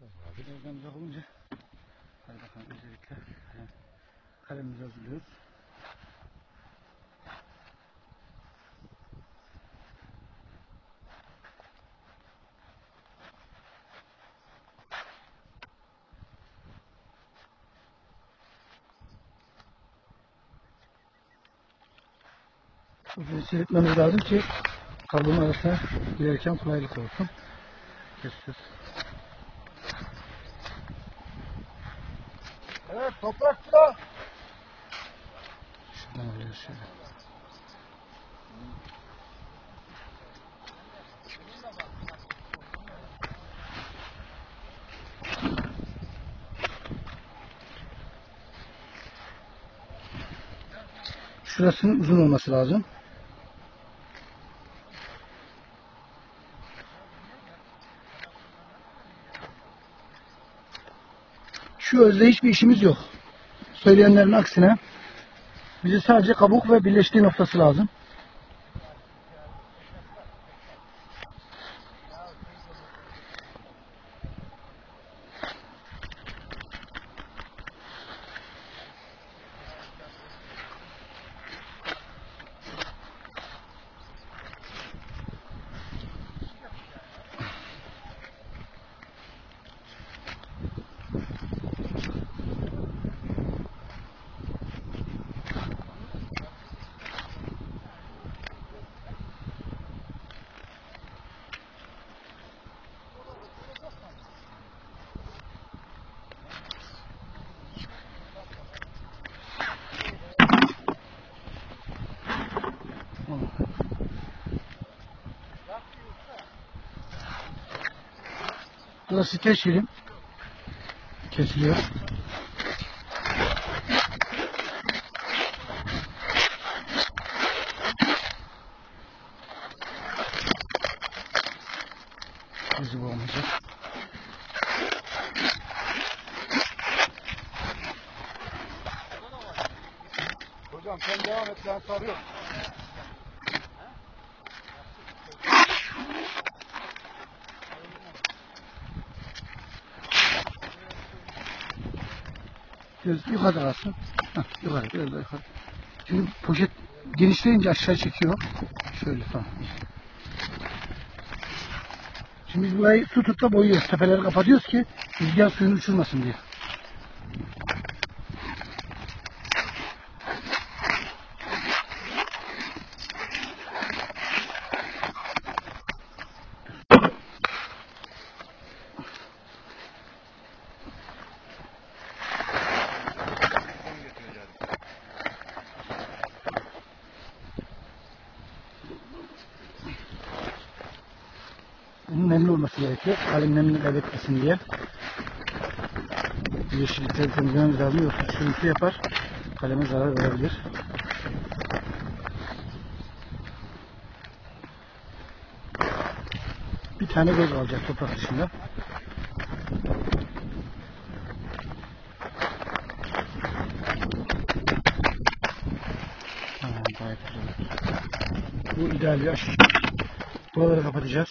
Birazdan uzak olunca hadi bakalım öncelikle kalem, kalemimizi hazırlıyoruz. Uzun seyretmemiz lazım ki kablonun arasına girerken kolaylık olsun. Kesiyoruz. Evet toprakta. Şuradan alıyoruz şöyle. Şurasının uzun olması lazım. Şu özde hiçbir işimiz yok. Söyleyenlerin aksine bize sadece kabuk ve birleştiği noktası lazım. Burası keşilim. Kesiliyor. Bizi olmayacak. Hocam sen devam et ben sarıyorum. Biraz yukarıda kalsın. Heh, yukarı, biraz daha yukarı. Çünkü poşet genişleyince aşağı çekiyor. Şöyle tamam. Şimdi biz burayı su tutla boyuyoruz. Tepeleri kapatıyoruz ki rüzgar suyunu uçurmasın diye. Nemli olması gerekiyor. Kalem nemini kaybetmesin diye. Yeşillikleri temizlememiz lazım yoksa çürüntü yapar. Kaleme zarar verebilir. Bir tane göz alacak toprak dışında. Bu ideal bir aşk. Buraları kapatacağız.